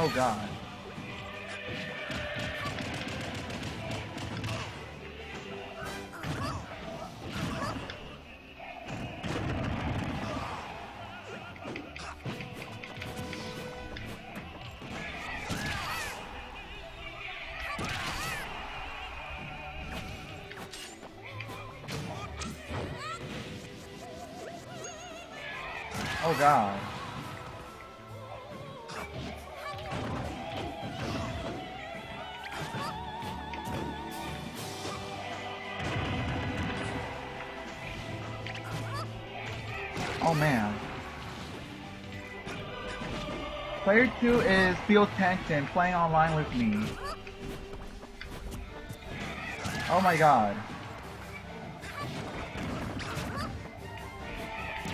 Oh god. Oh god. Oh man. Player 2 is Feel Tension playing online with me. Oh my god.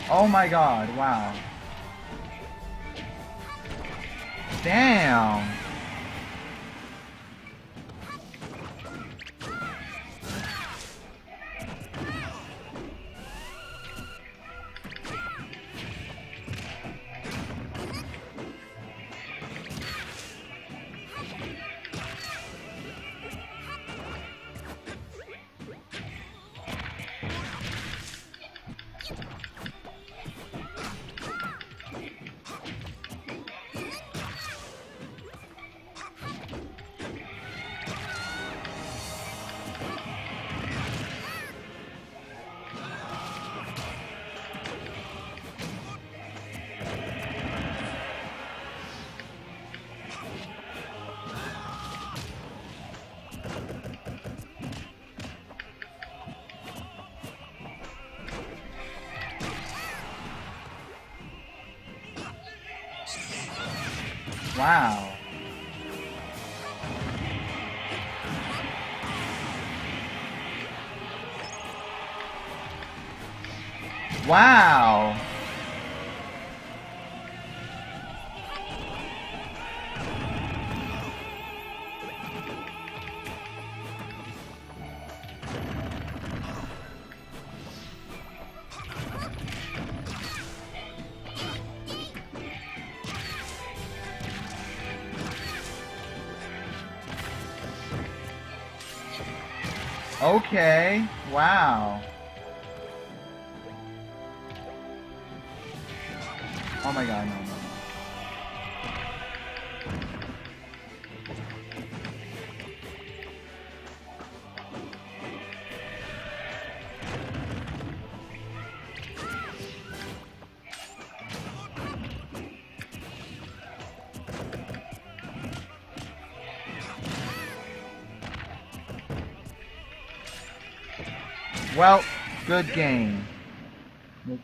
Oh my god, wow. Damn. Wow. Wow. Okay. Wow. Oh my god, no, no, Well, good game. No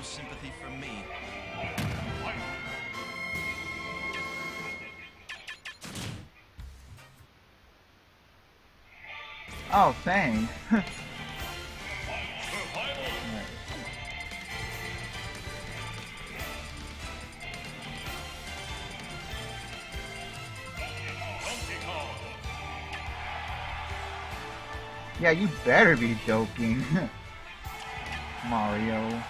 sympathy from me. Oh, thanks. yeah, you better be joking. Mario.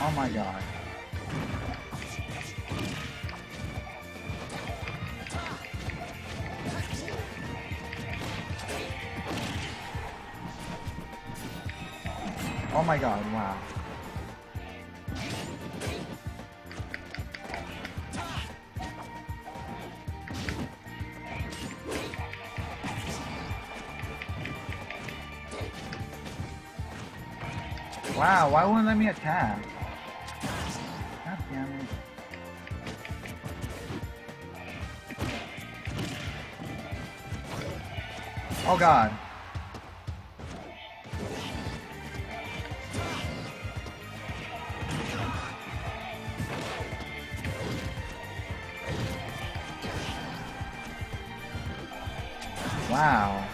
Oh my god. Oh my god, wow. Wow, why won't let me attack? It. Oh god. Wow.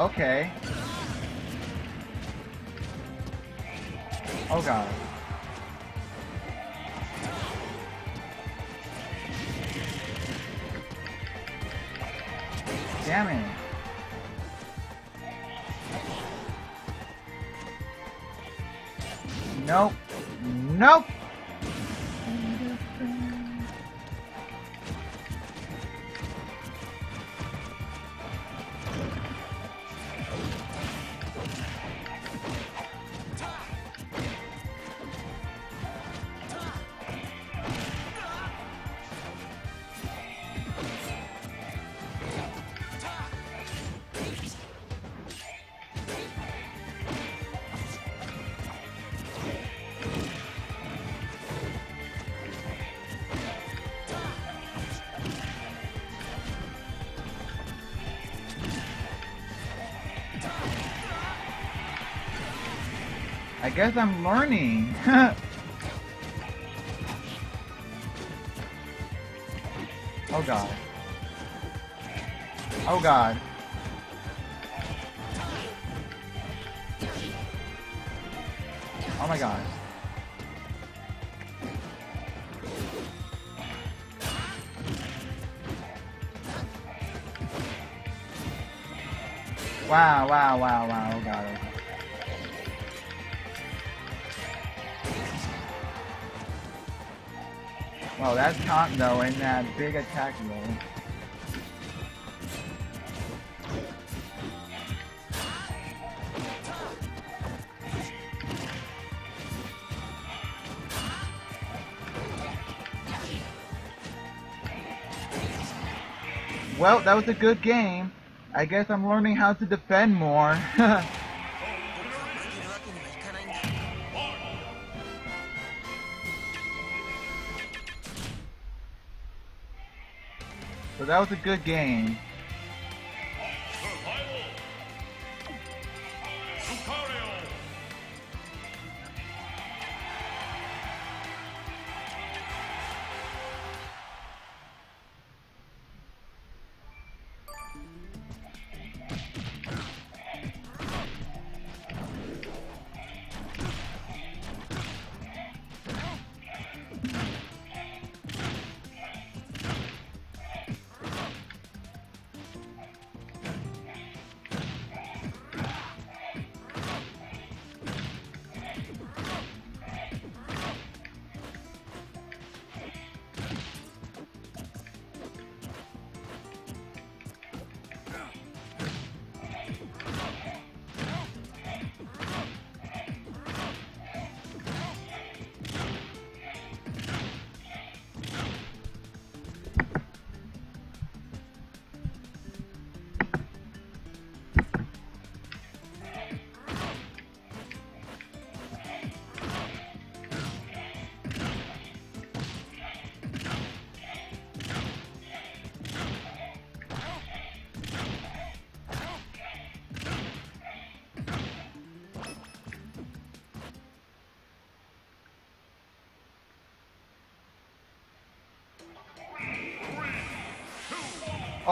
Okay. Oh god. Damn it. Nope. Nope. Guess I'm learning. oh god. Oh god. Oh my god. Wow, wow, wow, wow, oh god, oh god. Well, that's taunt though, in that big attack though. Well, that was a good game. I guess I'm learning how to defend more. so that was a good game.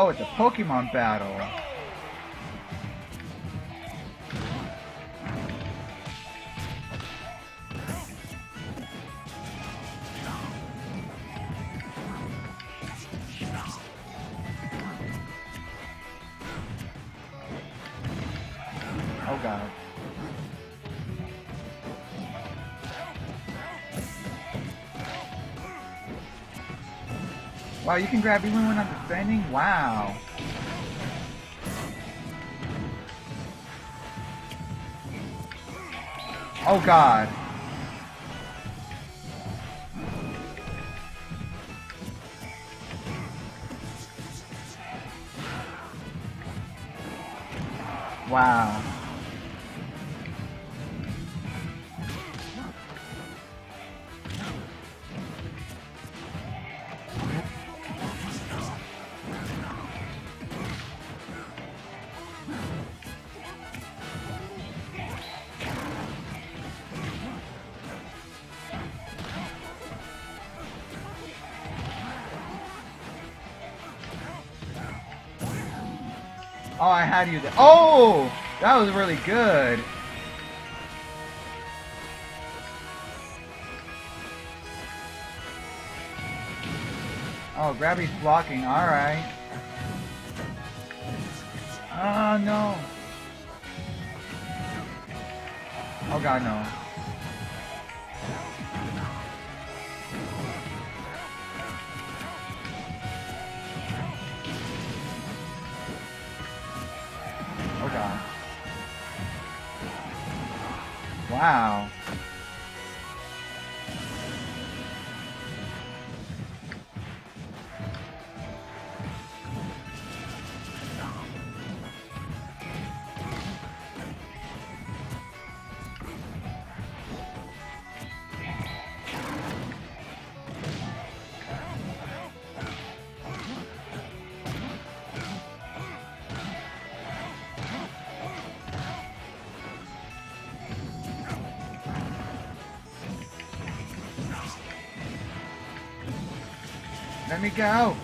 Oh, it's a Pokemon battle. Oh god. Wow, you can grab even when I'm defending? Wow. Oh god. Wow. Oh, I had you there. Oh! That was really good. Oh, Grabby's blocking. Alright. Oh, uh, no. Oh, God, no. Wow. Let me go.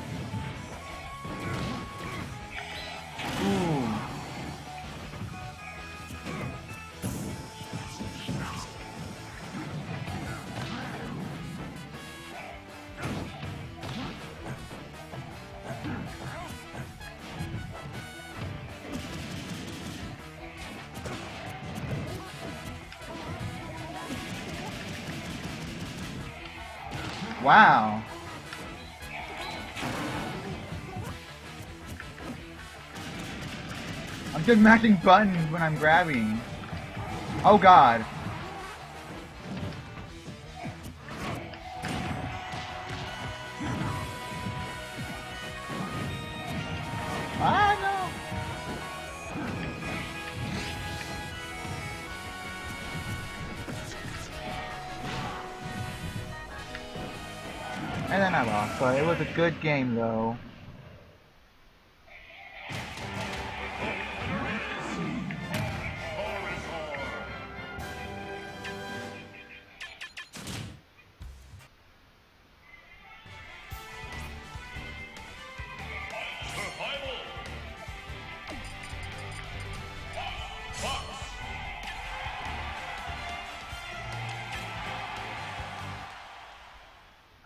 Wow. I'm just mashing buttons when I'm grabbing. Oh god. And then I lost, but it was a good game though.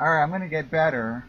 Alright, I'm gonna get better.